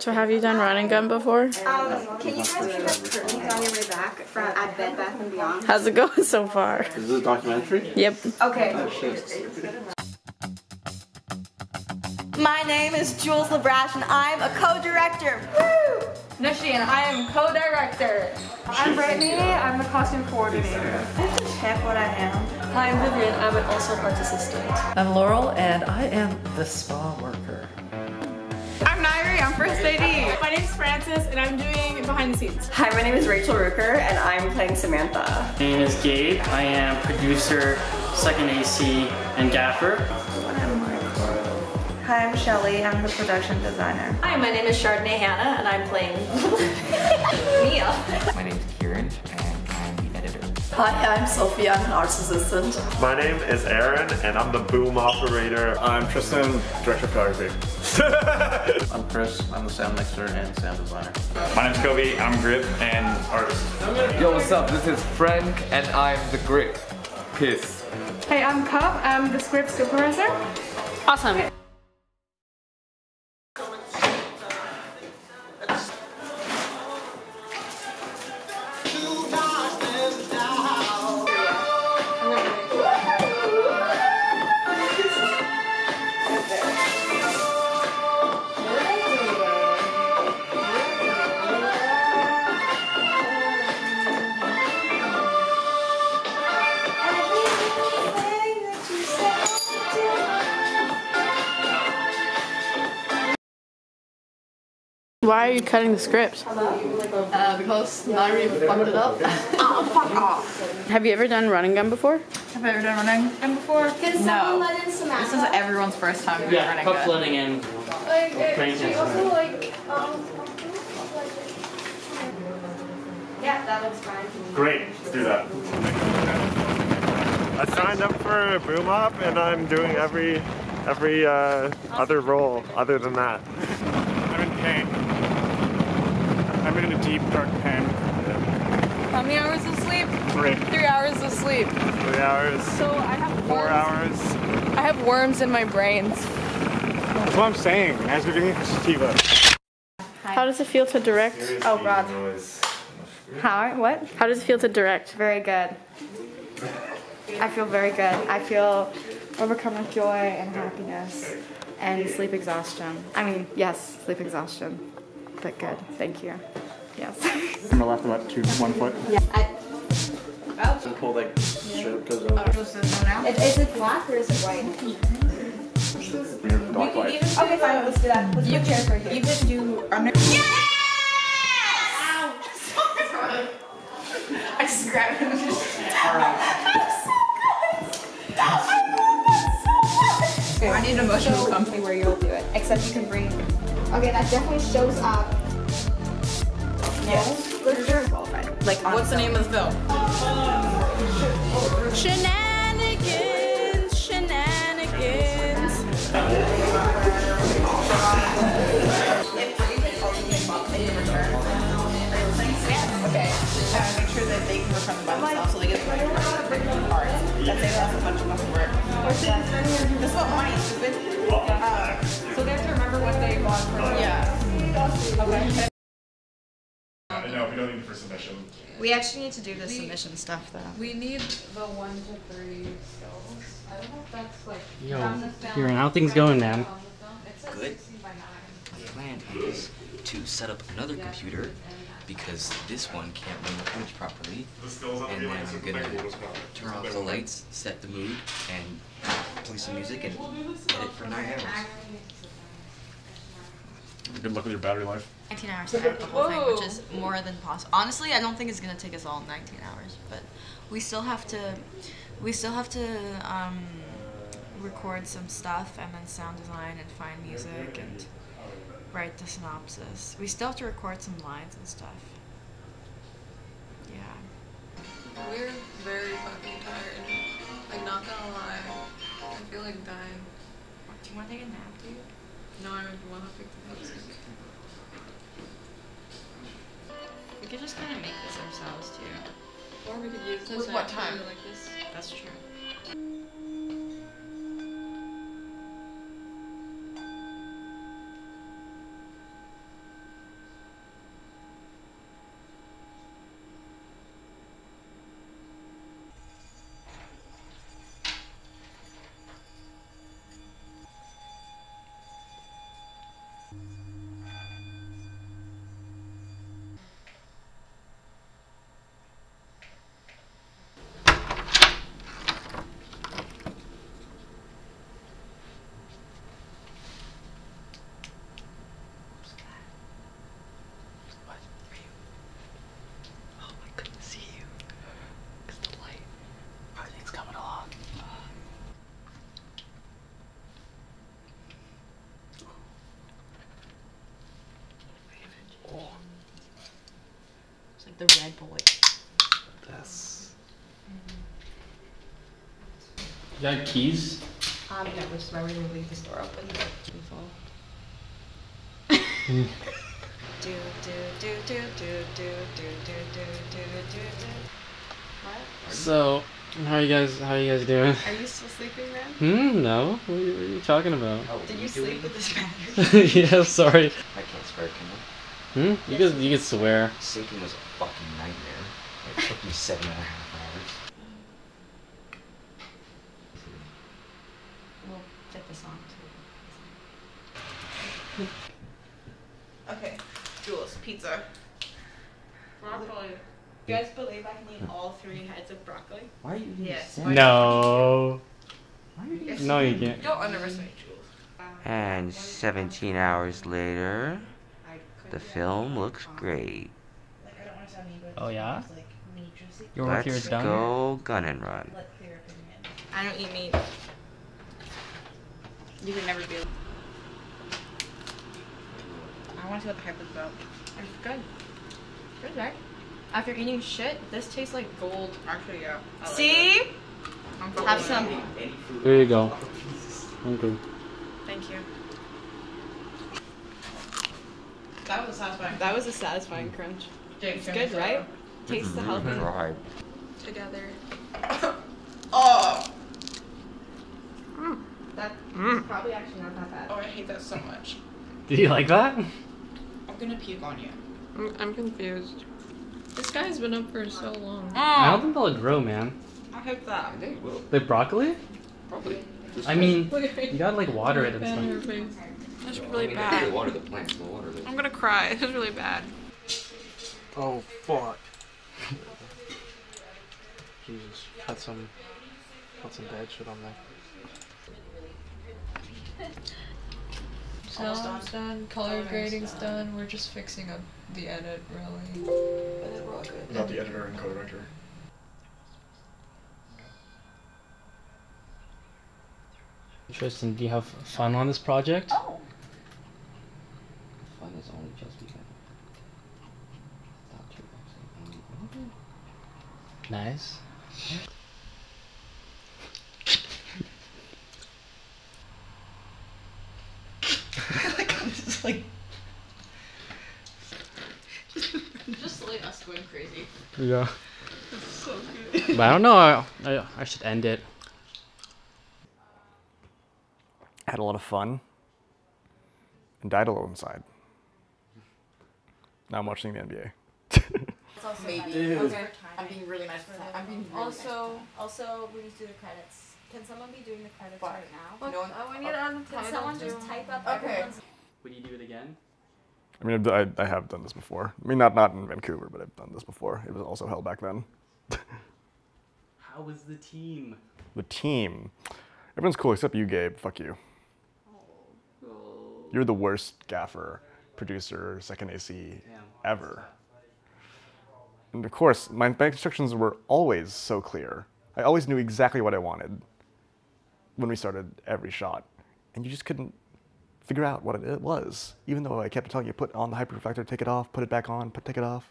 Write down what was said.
So have you done run and gun before? Um, can you guys pick up curtains on your way back from at Bed Bath and Beyond? How's it going so far? Is this a documentary? Yep. Okay. My name is Jules Labrash and I'm a co-director. Woo! Nishi and I am co-director. I'm Brittany. I'm the costume coordinator. Check what I am. Hi, I'm Vivian. I'm an also an art assistant. I'm Laurel, and I am the spa worker. I'm Nairi. I'm first AD. My name's Francis, and I'm doing behind the scenes. Hi, my name is Rachel Rooker, and I'm playing Samantha. My name is Gabe. I am producer, second AC, and gaffer. Hi, I'm Shelly. I'm the production designer. Hi, my name is Chardonnay Hannah, and I'm playing Mia. My name is Kieran, and I'm the editor. Hi, I'm Sophia. I'm an arts assistant. My name is Aaron, and I'm the boom operator. I'm Tristan, director of photography. I'm Chris. I'm the sound mixer and sound designer. My name's Kobe. I'm grip and artist. Yo, what's up? This is Frank, and I'm the grip. Peace. Hey, I'm Cup. I'm the script supervisor. Awesome. Why are you cutting the script? Uh, because Nairi fucked it up. Have you ever done run and gun before? Have I ever done running gun before? No. This is everyone's first time doing Yeah, running Cup's gun. letting in. Yeah, that looks fine. Great. Let's do that. I signed up for boom Up and I'm doing every every uh, other role other than that. I'm in pain. I'm in a deep, dark pain. How many hours of sleep? Three. Three hours of sleep. Three hours. So I have Four worms. hours. I have worms in my brains. That's what I'm saying. As we're getting sativa. How does it feel to direct? Oh God. How? What? How does it feel to direct? Very good. I feel very good. I feel overcome with joy and happiness and sleep exhaustion. I mean, yes, sleep exhaustion. But good. Thank you. Yes. From the left about two, one foot. So pull like shirt goes over. is it black or is it white? Dark white. Okay, fine. Let's do that. Let's put chairs right here. You can do. I'm not. I just grabbed it. I need an emotional company where you'll do it. Except you can bring. Okay, that definitely shows up. Like, on What's the name of the film? Shenanigans, shenanigans. Okay. Make sure that they can work on the by themselves so they get the right parts. That saves us a bunch of fucking work. This is what money is stupid. Uh, so they have to remember what they want for Yeah. Okay. No, we don't need it for submission. We actually need to do the submission stuff though. We need the one to three skills. I don't know if that's like. Yo, on the film. Kieran, how things going, man? On the film. It says Good. 16 by 9. The plan is to set up another computer because this one can't run the image properly. And then I'm gonna turn off the lights, set the mood, and play some music and edit for nine hours. Good luck with your battery life. 19 hours to edit the whole thing, which is more than possible. Honestly, I don't think it's gonna take us all 19 hours, but we still have to, we still have to um, record some stuff and then sound design and find music and write the synopsis. We still have to record some lines and stuff. Yeah. We're very fucking tired. Like, not gonna lie. I feel like dying. Do you want to take a nap, dude? No, I want to pick the music. Could just kind of make this ourselves too. Or we could use this With what time? Like this. That's true. The red boy. Yes. You got keys? Um, yeah, which is why we're gonna leave this door open. We fall. Mm. Do do do do do do do do do do do do. What? So, how are you guys? How are you guys doing? Are you still sleeping, man? Hmm. No. What are you, what are you talking about? Did you sleep with this battery? yeah. Sorry. I can't swear, can I? Hmm. You can you can swear. Syncing was a fucking nightmare. It took me seven and a half hours. We'll fit this on too. Okay, Jules, pizza. Broccoli. You guys believe I can eat all three heads of broccoli? Why are you eating Yes. No. Are Yes. No, you can't. Don't underestimate Jules. And 17 hours later, the film looks great. Oh yeah. Your work here Let's is done. go gun and run. I don't eat meat. You can never be. I want to see what the hype is about. It's good. Good, right? After eating shit, this tastes like gold. Actually, yeah. I like See? it. Have some. There you go. Okay. Thank you. That was satisfying. That was a satisfying mm. crunch. Jake, It's good, right? up. Tastes the healthy. Right. Together. Oh! That Mm. probably actually not that bad. Oh, I hate that so much. Did you like that? I'm gonna puke on you. I'm, I'm confused. This guy's been up for so long. Mm. I don't think they'll grow, man. I hope that. They will. Like broccoli? Probably. I mean, Look at me. you gotta like water it and Bad in her stuff. That's I really mean, they have bad. water the plants, the water I'm gonna cry. This is really bad. Oh fuck. Jesus, had some, had some bad shit on there. Sound's done. Color grading's done. We're just fixing up the edit, really. Not the editor and co-director. Tristan, do you have fun on this project? Fun is only just beginning. Stop too mm-hmm. Nice. Just like. Just like us going crazy. Yeah. so good. But I don't know. I, I, I should end it. Had a lot of fun and died a little inside. Now I'm watching the NBA. Maybe. Dude. Okay. I'm being really nice with that. I'm being really nice. Also, also, we need to do the credits. Can someone be doing the credits Fuck. right now? No one- oh, I need it on the Can someone just type up Okay. everyone's Would you do it again? I mean, I, I have done this before. I mean, not not in Vancouver, but I've done this before. It was also hell back then. How was the team? The team, everyone's cool except you, Gabe. Fuck you. Oh. You're the worst gaffer, producer, second AC ever. And of course, my, my instructions were always so clear. I always knew exactly what I wanted when we started every shot, and you just couldn't figure out what it was, even though I kept telling you put on the hyperreflector, take it off, put it back on, put take it off.